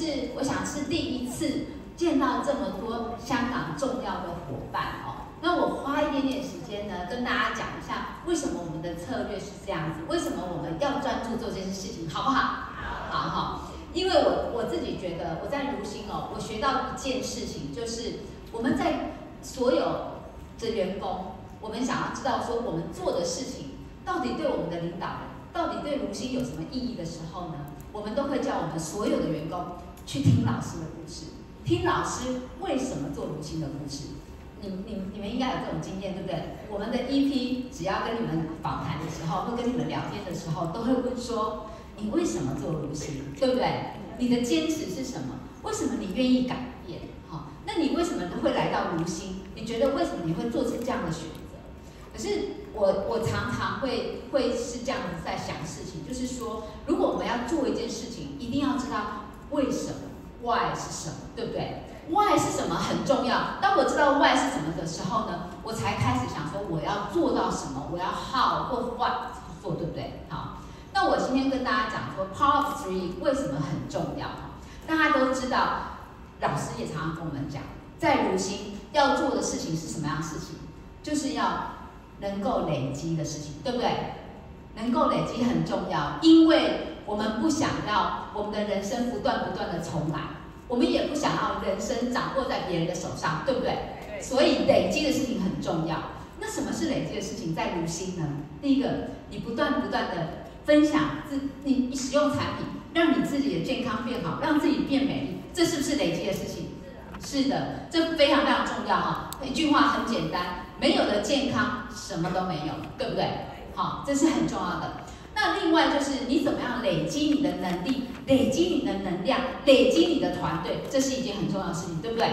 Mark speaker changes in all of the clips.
Speaker 1: 是我想是第一次见到这么多香港重要的伙伴哦。那我花一点点时间呢，跟大家讲一下为什么我们的策略是这样子，为什么我们要专注做这件事情，好不好？好哈。因为我我自己觉得我在如新哦，我学到一件事情，就是我们在所有的员工，我们想要知道说我们做的事情到底对我们的领导人，到底对如新有什么意义的时候呢，我们都会叫我们所有的员工去听老师的故事，听老师为什么做如新的故事。你你你们应该有这种经验，对不对？我们的 EP 只要跟你们访谈的时候，或跟你们聊天的时候，都会问说。你为什么做如新，对不对？你的坚持是什么？为什么你愿意改变？好，那你为什么会来到如新？你觉得为什么你会做出这样的选择？可是我我常常会会是这样子在想事情，就是说，如果我们要做一件事情，一定要知道为什么，why 是什么，对不对？why 是什么很重要。当我知道 why 是什么的时候呢，我才开始想说我要做到什么，我要 how 或 what 做，对不对？好。那我今天跟大家讲说，Power Three 为什么很重要？大家都知道，老师也常常跟我们讲，在如今要做的事情是什么样的事情？就是要能够累积的事情，对不对？能够累积很重要，因为我们不想要我们的人生不断不断的重来，我们也不想要人生掌握在别人的手上，对不对？所以累积的事情很重要。那什么是累积的事情？在如新呢？第一个，你不断不断的。分享自你使用产品，让你自己的健康变好，让自己变美丽，这是不是累积的事情？是的，这非常非常重要哈。一句话很简单，没有了健康，什么都没有，对不对？好，这是很重要的。那另外就是你怎么样累积你的能力，累积你的能量，累积你的团队，这是一件很重要的事情，对不对？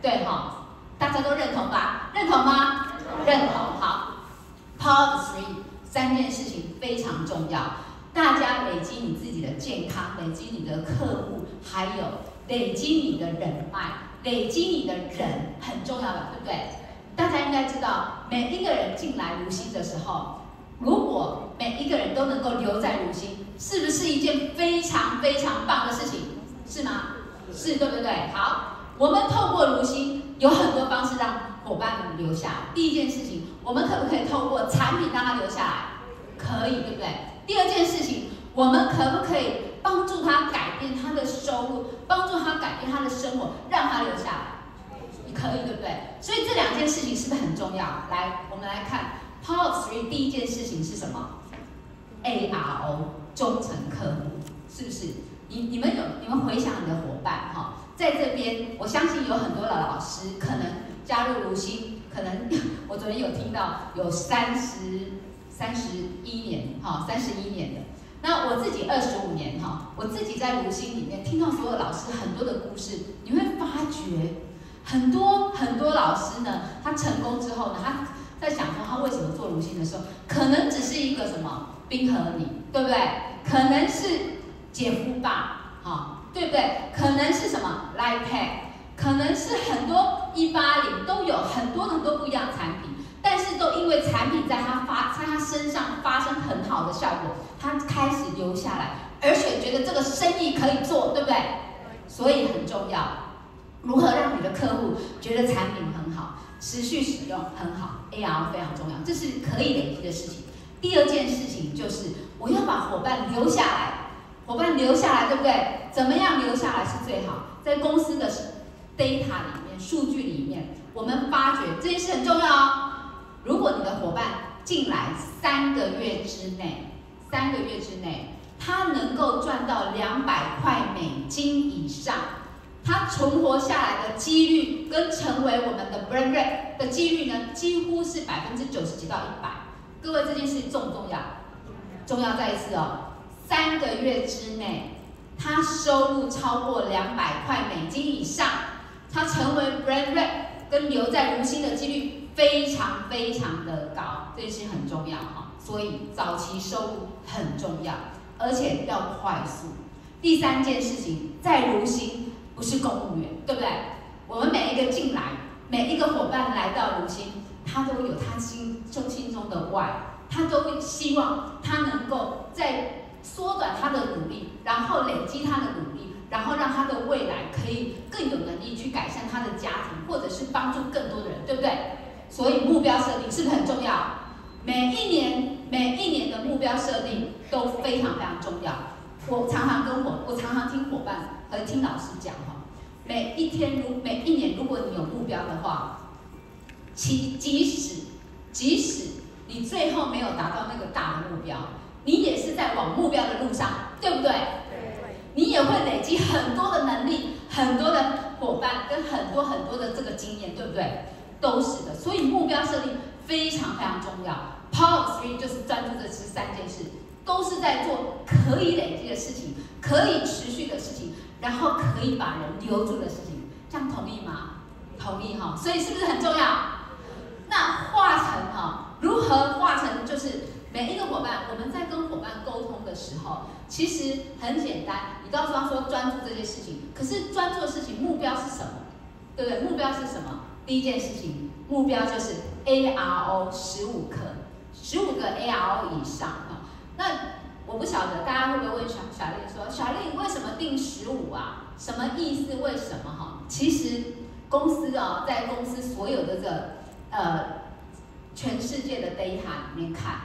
Speaker 1: 对哈，大家都认同吧？认同吗？认同。好，Part Three。三件事情非常重要，大家累积你自己的健康，累积你的客户，还有累积你的人脉，累积你的人很重要的，对不对？大家应该知道，每一个人进来如新的时候，如果每一个人都能够留在如新，是不是一件非常非常棒的事情？是吗？是，对不对？好，我们透过如新有很多方式让。伙伴们留下。第一件事情，我们可不可以透过产品让他留下来？可以，对不对？第二件事情，我们可不可以帮助他改变他的收入，帮助他改变他的生活，让他留下来？可以，对不对？所以这两件事情是不是很重要？来，我们来看 Power Three，第一件事情是什么？ARO，忠诚客户，是不是？你你们有你们回想你的伙伴哈，在这边，我相信有很多的老师可能。加入如新，可能 我昨天有听到有三十三十一年哈，三十一年的。那我自己二十五年哈，我自己在如新里面听到所有老师很多的故事，你会发觉很多很多老师呢，他成功之后呢，他在想说他为什么做如新的时候，可能只是一个什么冰河里，对不对？可能是姐夫吧，哈，对不对？可能是什么 lipad。可能是很多一八零都有很多很多不一样产品，但是都因为产品在他发在他身上发生很好的效果，他开始留下来，而且觉得这个生意可以做，对不对？所以很重要，如何让你的客户觉得产品很好，持续使用很好，AR 非常重要，这是可以累积的事情。第二件事情就是我要把伙伴留下来，伙伴留下来，对不对？怎么样留下来是最好？在公司的。data 里面，数据里面，我们发觉这件事很重要哦。如果你的伙伴进来三个月之内，三个月之内，他能够赚到两百块美金以上，他存活下来的几率跟成为我们的 brand rep 的几率呢，几乎是百分之九十几到一百。各位，这件事重不重要？重要再一次哦，三个月之内，他收入超过两百块美金以上。他成为 brand rep 跟留在如新的几率非常非常的高，这件事很重要哈。所以早期收入很重要，而且要快速。第三件事情，在如新不是公务员，对不对？我们每一个进来，每一个伙伴来到如新，他都有他心中心中的 why，他都会希望他能够在缩短他的努力，然后累积他的努力。然后让他的未来可以更有能力去改善他的家庭，或者是帮助更多的人，对不对？所以目标设定是不是很重要？每一年每一年的目标设定都非常非常重要。我常常跟我我常常听伙伴和听老师讲哈，每一天如每一年如果你有目标的话，其即使即使你最后没有达到那个大的目标，你也是在往目标的路上，对不对？
Speaker 2: 对。
Speaker 1: 你也会累积很多的能力，很多的伙伴跟很多很多的这个经验，对不对？都是的，所以目标设定非常非常重要。Power Three 就是专注这十三件事，都是在做可以累积的事情，可以持续的事情，然后可以把人留住的事情。这样同意吗？同意哈。所以是不是很重要？那化成哈，如何化成？就是每一个伙伴，我们在跟伙伴沟通的时候，其实很简单。你告诉他说专注这件事情，可是专注的事情目标是什么？对不对？目标是什么？第一件事情，目标就是 A R O 十五克，十五个 A R O 以上啊。那我不晓得大家会不会问小小丽说，小丽为什么定十五啊？什么意思？为什么哈？其实公司哦，在公司所有的这呃全世界的 data 里面看，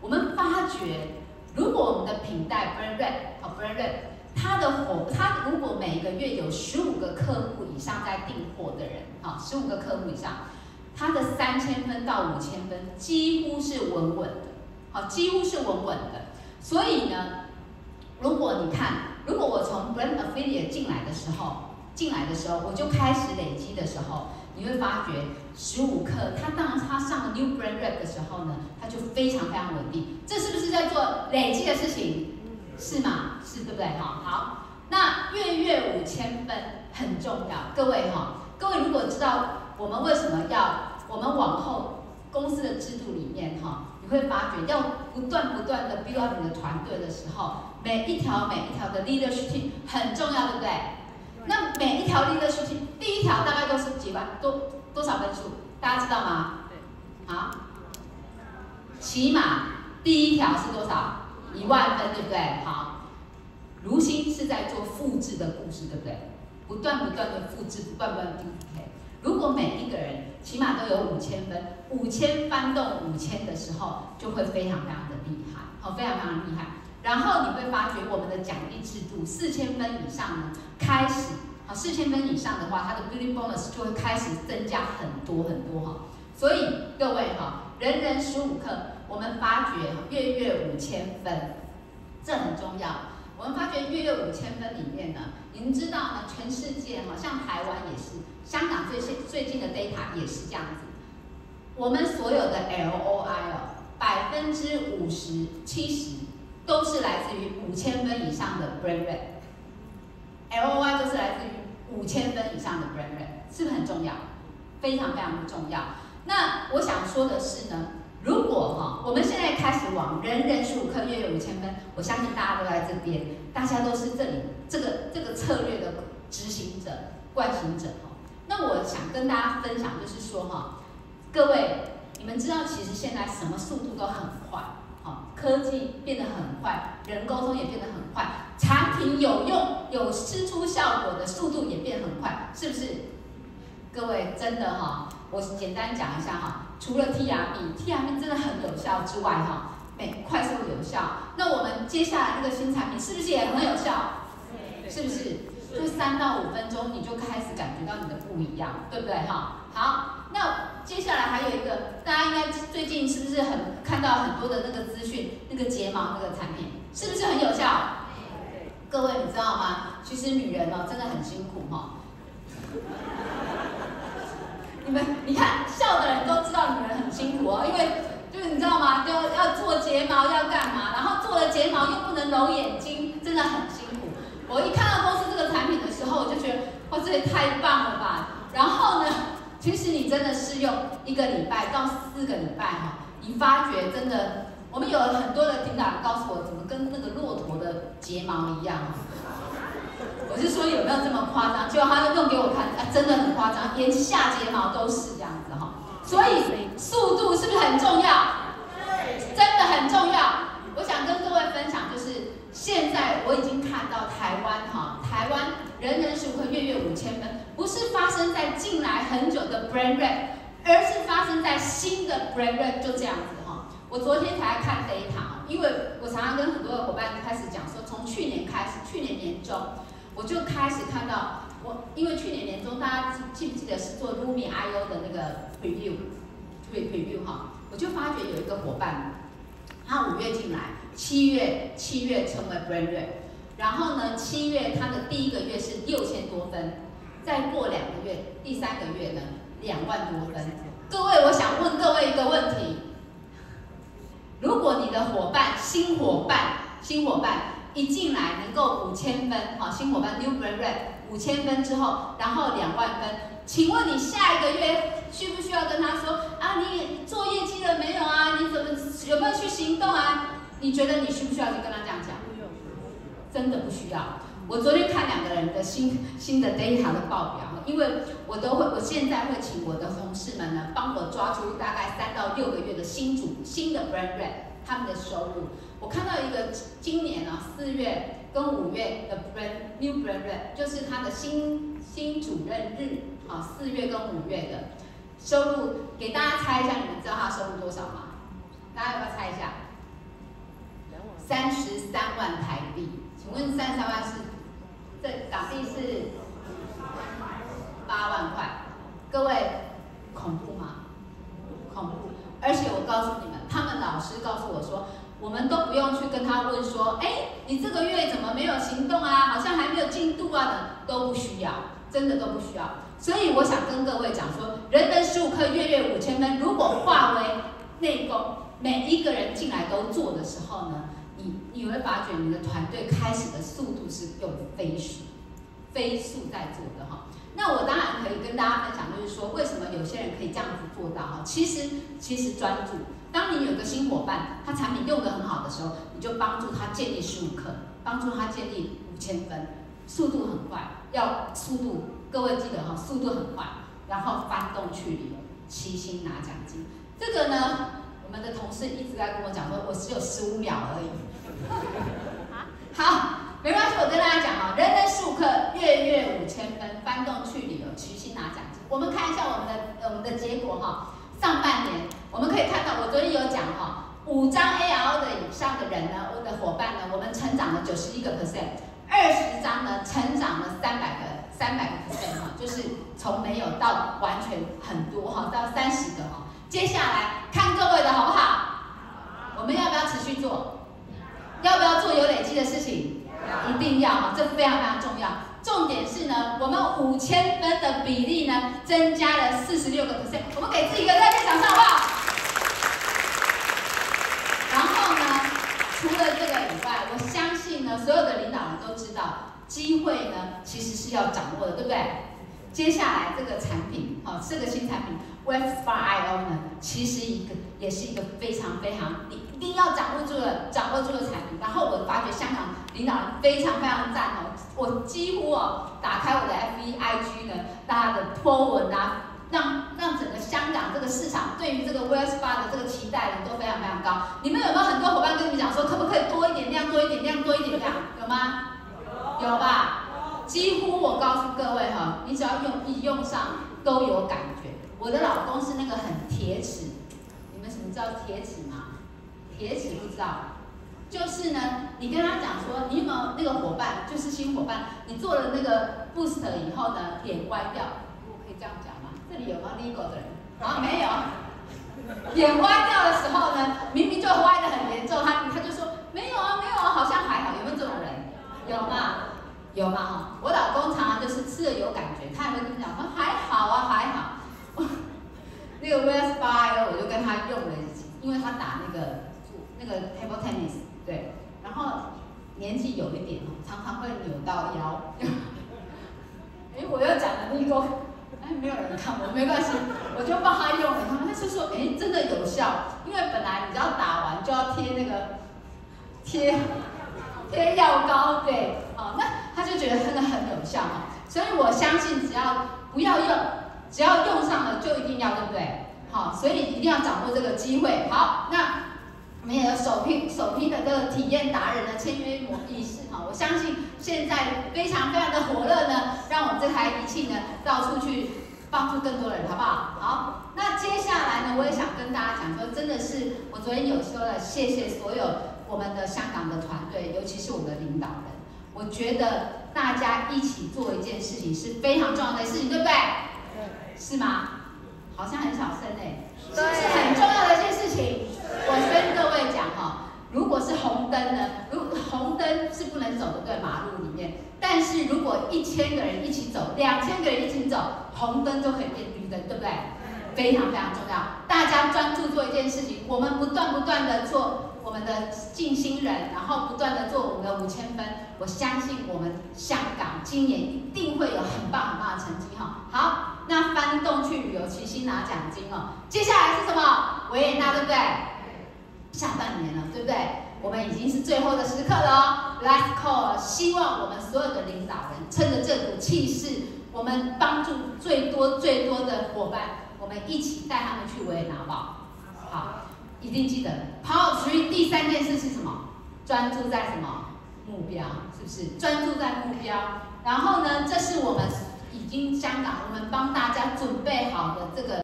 Speaker 1: 我们发觉，如果我们的品代 brand red 哦 brand red，它的火，它如果每个月有十五个客户以上在订货的人。啊，十五个客户以上，他的三千分到五千分几乎是稳稳几乎是稳稳的。所以呢，如果你看，如果我从 brand affiliate 进来的时候，进来的时候我就开始累积的时候，你会发觉十五克，他当他上 new brand rep 的时候呢，他就非常非常稳定。这是不是在做累积的事情？是吗？是对不对？哈，好，那月月五千分很重要，各位哈。各位如果知道我们为什么要，我们往后公司的制度里面哈，你会发觉要不断不断的 build up 你的团队的时候，每一条每一条的 leadership 很重要，对不对？那每一条 leadership 第一条大概都是几万多多少分数？大家知道吗？对。好，起码第一条是多少？一万分，对不对？好，如新是在做复制的故事，对不对？不断不断的复制，不断不断的 duplicate。如果每一个人起码都有五千分，五千翻动五千的时候，就会非常非常的厉害，好，非常非常厉害。然后你会发觉我们的奖励制度，四千分以上呢，开始，好，四千分以上的话，它的 beauty bonus 就会开始增加很多很多哈。所以各位哈，人人十五克，我们发觉月月五千分，这很重要。我们发觉月月五千分里面呢。您知道呢？全世界哈，像台湾也是，香港最近最近的 data 也是这样子。我们所有的 LOI 哦，百分之五十、七十都是来自于五千分以上的 brand rate。LOI 都是来自于五千分以上的 brand rate，是不是很重要？非常非常的重要。那我想说的是呢，如果哈，我们现在开始往人人十五克，月月五千分，我相信大家都在这边。大家都是这里这个这个策略的执行者、惯行者哈。那我想跟大家分享，就是说哈，各位，你们知道其实现在什么速度都很快，好，科技变得很快，人沟通也变得很快，产品有用、有吃出效果的速度也变很快，是不是？各位真的哈，我简单讲一下哈，除了 T R B，T R B 真的很有效之外哈。美快速有效，那我们接下来那个新产品是不是也很有效？是不是？就三到五分钟你就开始感觉到你的不一样，对不对哈？好，那接下来还有一个，大家应该最近是不是很看到很多的那个资讯，那个睫毛那个产品是不是很有效？各位你知道吗？其实女人哦真的很辛苦哈。你们你看笑的人都知道女人很辛苦哦，因为。就是你知道吗？要要做睫毛要干嘛？然后做了睫毛又不能揉眼睛，真的很辛苦。我一看到公司这个产品的时候，我就觉得哇，这也太棒了吧！然后呢，其实你真的试用一个礼拜到四个礼拜哈，你发觉真的，我们有很多的领导告诉我，怎么跟那个骆驼的睫毛一样？我是说有没有这么夸张？结果他就弄给我看，啊，真的很夸张，连下睫毛都是这样子哈。所以速度是不是很重要？真的很重要。我想跟各位分享，就是。现在我已经看到台湾哈，台湾人人十五课月月五千分，不是发生在近来很久的 Bran rate，而是发生在新的 Bran rate，就这样子哈。我昨天才看 data，因为我常常跟很多的伙伴开始讲说，从去年开始，去年年中我就开始看到我，因为去年年中大家记不记得是做 Rumi IO 的那个 preview，preview 哈，我就发觉有一个伙伴，他五月进来。七月七月成为 brand rate，然后呢，七月他的第一个月是六千多分，再过两个月，第三个月呢两万多分。各位，我想问各位一个问题：如果你的伙伴新伙伴新伙伴一进来能够五千分，好，新伙伴 new brand rate 五千分之后，然后两万分，请问你下一个月需不需要跟他说啊？你做业绩了没有啊？你怎么有没有去行动啊？你觉得你需不需要去跟他这样讲？真的不需要。我昨天看两个人的新新的 data 的报表，因为我都会，我现在会请我的同事们呢，帮我抓出大概三到六个月的新主新的 brand rate 他们的收入。我看到一个今年啊四月跟五月的 brand new brand rate，就是他的新新主任日啊四月跟五月的收入，给大家猜一下，你们知道他收入多少吗？大家要不要猜一下？三十三万台币，请问三十三万是这港币是八万块，各位恐怖吗？恐怖！而且我告诉你们，他们老师告诉我说，我们都不用去跟他问说，哎，你这个月怎么没有行动啊？好像还没有进度啊等，都不需要，真的都不需要。所以我想跟各位讲说，人人十五课，月月五千分，如果化为内功，每一个人进来都做的时候呢？你你会发觉你的团队开始的速度是用飞速、飞速在做的哈。那我当然可以跟大家分享，就是说为什么有些人可以这样子做到哈。其实其实专注，当你有个新伙伴，他产品用的很好的时候，你就帮助他建立十五克，帮助他建立五千分，速度很快，要速度，各位记得哈，速度很快，然后翻动去旅游，七星拿奖金。这个呢，我们的同事一直在跟我讲说，我只有十五秒而已。好，没关系，我跟大家讲啊，人人十五课，月月五千分，翻动去旅游，七星拿奖金。我们看一下我们的我们的结果哈，上半年我们可以看到，我昨天有讲哈，五张 A L 的以上的人呢，我的伙伴呢，我们成长了九十一个 percent，二十张呢，成长了三百个三百个 percent 哈，就是从没有到完全很多哈，到三十个哈。接下来看各位的好不好？我们要不要持续做？要不要做有累积的事情？一定要哈，这非常非常重要。重点是呢，我们五千分的比例呢，增加了四十六个 percent。我们给自己一个热烈掌声，好不好？然后呢，除除了这个以外，我相信呢，所有的领导人都知道，机会呢其实是要掌握的，对不对？接下来这个产品，好，这个新产品 Web Spa I O 呢，其实一个也是一个非常非常你一定要掌握住了，掌握住了产品。然后我发觉香港领导人非常非常赞哦，我几乎哦打开我的 F B I G 呢，大家的托文啊，让让整个香港这个市场对于这个 Web Spa 的这个期待呢都非常非常高。你们有没有很多伙伴跟你们讲说，可不可以多一点量，多一点量，多一点量？有吗？有，有吧？几乎我告诉各位哈，你只要用一用上都有感觉。我的老公是那个很铁齿，你们什么叫铁齿吗？铁齿不知道，就是呢，你跟他讲说，你有没有那个伙伴，就是新伙伴，你做了那个 boost 以后呢，脸歪掉，我可以这样讲？这里有吗？legal 的人啊，没有，眼歪掉的时候呢，明明就歪的很严重，他他就说没有啊，没有啊，好像还好，有没有这种人？有吗？有吗？哈，我老公常常就是吃了有感觉，他也会跟你讲说还好啊，还好。那个 VS 八我就跟他用了，因为他打那个那个 table tennis，对，然后年纪有一点哦，常常会扭到腰。哎，我又讲了那个，哎，没有人看我，没关系，我就帮他用了，他他就说，哎，真的有效，因为本来你只要打完就要贴那个贴贴药膏，对，哦，那他就觉得真的很有效哈，所以我相信只要不要用。只要用上了就一定要，对不对？好，所以一定要掌握这个机会。好，那我我们也有首批首批的这个体验达人的签约模仪式哈，我相信现在非常非常的火热呢，让我们这台仪器呢到处去帮助更多人，好不好？好，那接下来呢，我也想跟大家讲说，真的是我昨天有说了，谢谢所有我们的香港的团队，尤其是我们的领导人，我觉得大家一起做一件事情是非常重要的事情，对不对？对。是吗？好像很小声哎，是不是很重要的一件事情？我跟各位讲哈，如果是红灯呢，如红灯是不能走的，对马路里面。但是如果一千个人一起走，两千个人一起走，红灯就可以变绿灯，对不对？非常非常重要，大家专注做一件事情，我们不断不断的做我们的静心人，然后不断的做我们的五千分。我相信我们香港今年一定会有很棒很棒的成绩哈。好，那翻动去旅游，齐心拿奖金哦。接下来是什么？维也纳，对不对？下半年了，对不对？我们已经是最后的时刻了哦，last call。希望我们所有的领导人趁着这股气势，我们帮助最多最多的伙伴，我们一起带他们去维也纳，好不好？好，一定记得。好，所以第三件事是什么？专注在什么目标？是不是专注在目标？然后呢，这是我们已经香港，我们帮大家准备好的这个。